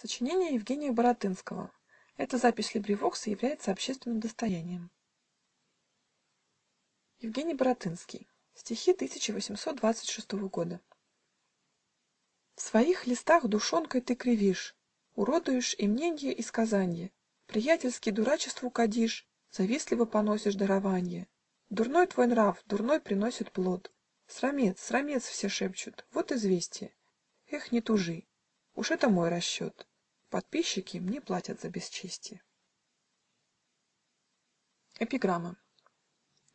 Сочинение Евгения Баратынского. Эта запись либревокса является общественным достоянием. Евгений Баратынский. Стихи тысяча восемьсот двадцать шестого года. В своих листах душонкой ты кривишь, Уродуешь и мненье и сказанье, Приятельски дурачеству кадишь, Завистливо поносишь дарованье. Дурной твой нрав, дурной приносит плод. Срамец, срамец, все шепчут, вот известие. Эх, не тужи, уж это мой расчет: Подписчики мне платят за бесчестие. Эпиграмма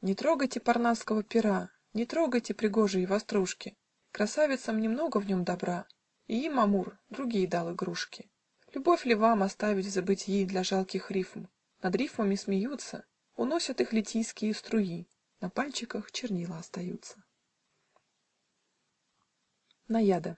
Не трогайте парнасского пера, Не трогайте пригожие вострушки, Красавицам немного в нем добра, И им Амур другие дал игрушки. Любовь ли вам оставить в забытьи Для жалких рифм? Над рифмами смеются, Уносят их литийские струи, На пальчиках чернила остаются. Наяда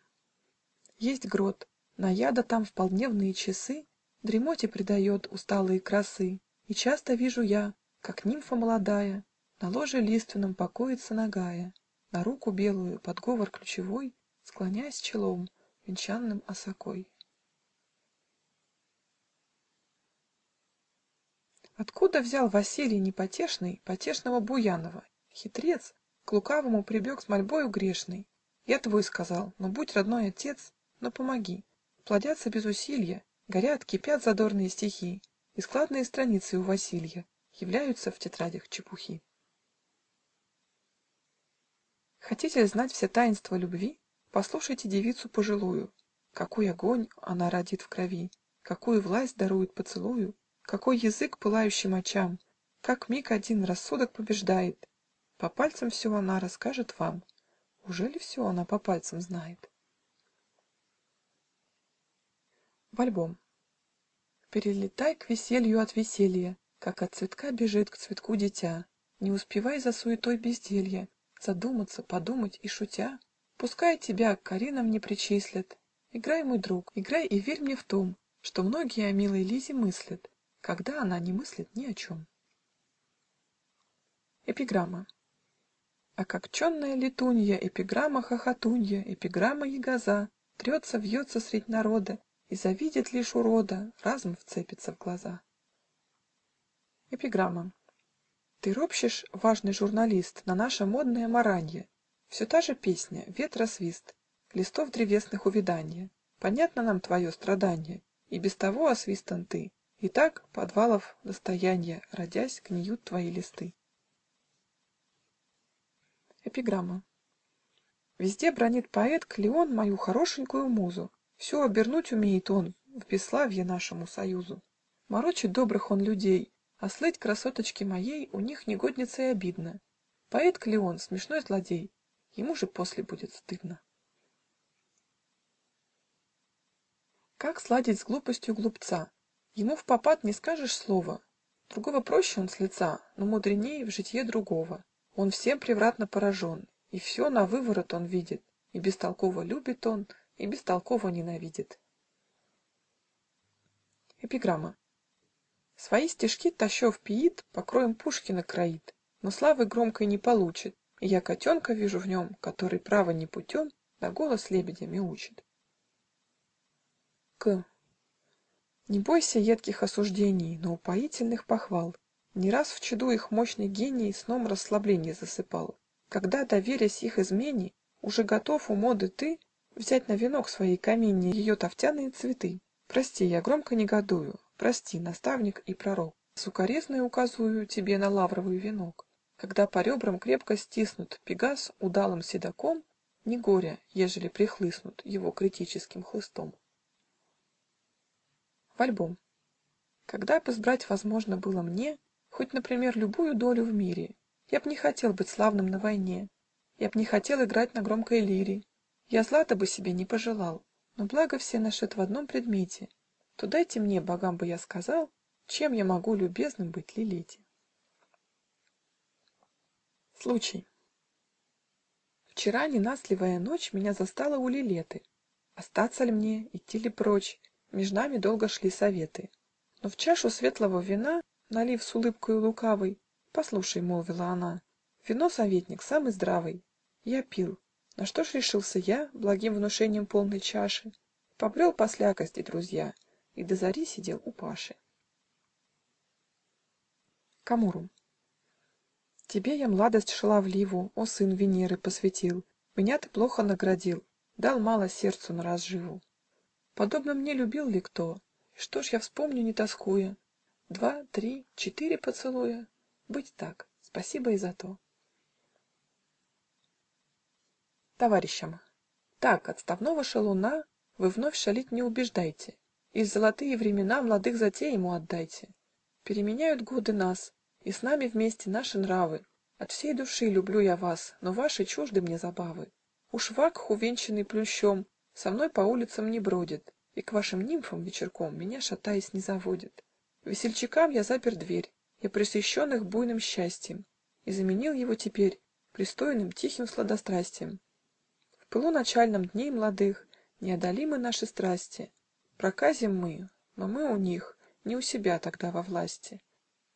Есть грот, Наяда там в полдневные часы Дремоте предает усталые красы, И часто вижу я, как нимфа молодая На ложе лиственном покоится нагая, На руку белую под говор ключевой Склоняясь челом, венчанным осокой. Откуда взял Василий непотешный Потешного Буянова? Хитрец К лукавому прибег с мольбою грешной: Я твой сказал, но будь родной отец, Но помоги. Плодятся без усилья, Горят, кипят задорные стихи, И складные страницы у Василья Являются в тетрадях чепухи. Хотите знать все таинства любви? Послушайте девицу пожилую, Какой огонь она родит в крови, Какую власть дарует поцелую, Какой язык пылающим очам, Как миг один рассудок побеждает! По пальцам все она расскажет вам. Ужели все она по пальцам знает? В альбом Перелетай к веселью от веселья, Как от цветка бежит к цветку дитя. Не успевай за суетой безделья Задуматься, подумать и шутя. Пускай тебя к Каринам не причислят. Играй, мой друг, играй и верь мне в том, Что многие о милой Лизе мыслят, Когда она не мыслит ни о чем. Эпиграмма Ококченная летунья, эпиграмма-хохотунья, Эпиграмма-ягоза Трется, вьется средь народа И завидит лишь урода, Разом вцепится в глаза. Эпиграмма Ты ропщешь, важный журналист, На наше модное маранье: Все та же песня, ветра-свист, Листов древесных увяданье. Понятно нам твое страданье, И без того освистан ты, И так, подвалов достоянье Родясь, гниют твои листы. Эпиграмма Везде бранит поэт Клеон мою хорошенькую музу: Все обернуть умеет он В бесславье нашему союзу. Морочит добрых он людей, А слыть красоточке моей У них негодница и обидно. Поэт Клеон смешной злодей, Ему же после будет стыдно. Как сладить с глупостью глупца? Ему впопад не скажешь слова, Другого проще он с лица, Но мудреней в житье другого. Он всем превратно поражен, И все навыворот он видит, И бестолково любит он, И бестолково ненавидит. Эпиграмма Свои стишки Тащев пиит, Покроем Пушкина кроит, Но славы громкой не получит, И я котенка вижу в нем, Который, право, не путем, Да голос лебедя мяучит. К. Не бойся едких осуждений, Но упоительных похвал не раз в чаду их мощный гений Сном расслабленья засыпал, Когда, доверясь их измене, Уже готов у моды ты Взять на венок своей камине Ее тафтяные цветы. Прости, я громко негодую, Прости, наставник и пророк, Сукаризную указую Тебе на лавровый венок, Когда по ребрам крепко стиснут Пегас удалым седаком, Не горя, ежели прихлыснут Его критическим хлыстом. В альбом. Когда б избрать возможно было мне Хоть, например, любую долю в мире, Я б не хотел быть славным на войне, Я б не хотел играть на громкой лире, Я злата бы себе не пожелал, Но благо все нашит в одном предмете, То дайте мне, богам бы я сказал, Чем я могу любезным быть Лилите. Случай Вчера ненастливая ночь Меня застала у Лилеты. Остаться ль мне, идти ли прочь, Меж нами долго шли советы. Но в чашу светлого вина Налив с улыбкою лукавой: "Послушай, - молвила она, - Вино, советник, самый здравый". Я пил. На что ж решился я, Благим внушением полной чаши? Побрел по слякости, друзья, И до зари сидел у Паши. К Амуру Тебе я младость шаловливу, О сын Венеры, посвятил Меня ты плохо наградил, Дал мало сердцу на разживу. Подобно мне любил ли кто? Что ж я вспомню, не тоскуя? Два, три, четыре поцелуя? Быть так, спасибо и за то. Товарищам. Так, отставного шалуна Вы вновь шалить не убеждайте И в золотые времена Младых затей ему отдайте. Переменяют годы нас, И с нами вместе наши нравы. От всей души люблю я вас, Но ваши чужды мне забавы. Уж вакх, увенчанный плющом, Со мной по улицам не бродит И к вашим нимфам вечерком Меня, шатаясь, не заводит. Весельчакам я запер дверь, Я пресыщенных буйным счастьем, И заменил его теперь Пристойным, тихим сладострастием. Пылу начальном дней младых Неодолимы наши страсти. Проказим мы, но мы у них, Не у себя тогда во власти.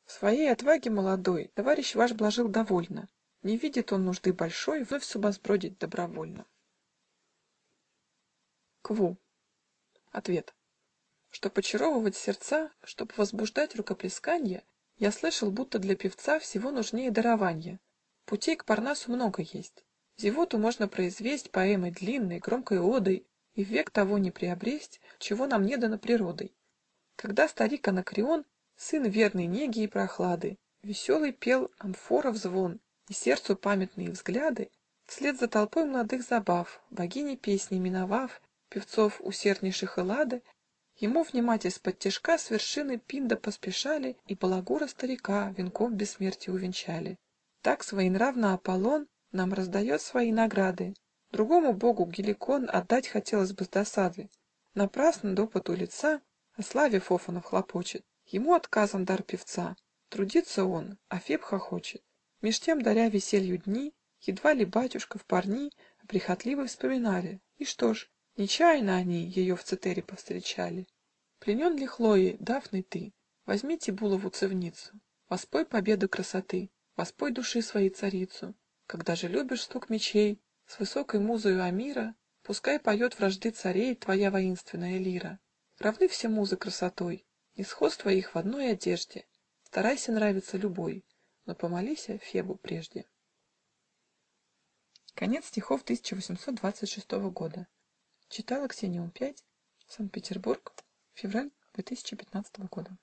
В своей отваге молодой Товарищ ваш блажил довольно Не видит он нужды большой Вновь сумасбродить добровольно. Кву. Ответ. Чтоб очаровывать сердца, Чтоб возбуждать рукоплесканье, Я слышал, будто для певца Всего нужнее дарованья. Путей к Парнасу много есть Зевоту можно произвесть Поэмой длинной, громкой одой, И век того не приобресть, Чего нам не дано природой. Когда старик Анакреон, Сын верной неги и прохлады, Веселый пел амфоров звон И сердцу памятные взгляды, Вслед за толпой младых забав, Богини песни миновав, Певцов усерднейших Эллады, Ему внимать исподтишка С вершины Пинда поспешали И балагура старика Венком бессмертия увенчали. Так своенравно Аполлон нам раздает свои награды. Другому богу Геликон Отдать хотелось бы с досады. Напрасно допот у лица О славе Фофанов хлопочет, Ему отказан дар певца. Трудится он, а Феб хохочет. Меж тем, даря веселью дни, Едва ли батюшка в парни О прихотливой вспоминали. И что ж? Нечаянно они Ее в Цитере повстречали. Пленен ли Хлоей, Дафной ты? Возьми Тибулову цевницу, Воспой победу красоты, Воспой души своей царицу. Когда же любишь стук мечей, С высокой музою Амира, Пускай поет вражды царей Твоя воинственная лира. Равны все музы красотой, И сходство их в одной одежде. Старайся нравиться любой, Но помолися Фебу прежде. Конец стихов тысяча восемьсот двадцать шестого года. Читала Ксения Пять, Санкт-Петербург, февраль две тысячи пятнадцатого года.